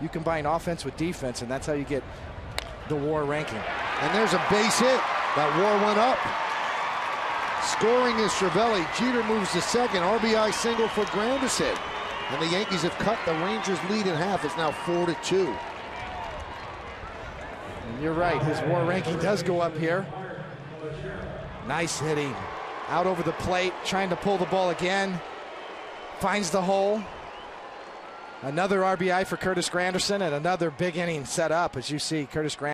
You combine offense with defense, and that's how you get the WAR ranking. And there's a base hit. That WAR went up. Scoring is Cervelli. Jeter moves to second. RBI single for Granderson. And the Yankees have cut the Rangers' lead in half. It's now four to two. And you're right. His WAR ranking does go up here. Nice hitting. Out over the plate, trying to pull the ball again. Finds the hole. Another RBI for Curtis Granderson and another big inning set up. As you see, Curtis Granderson.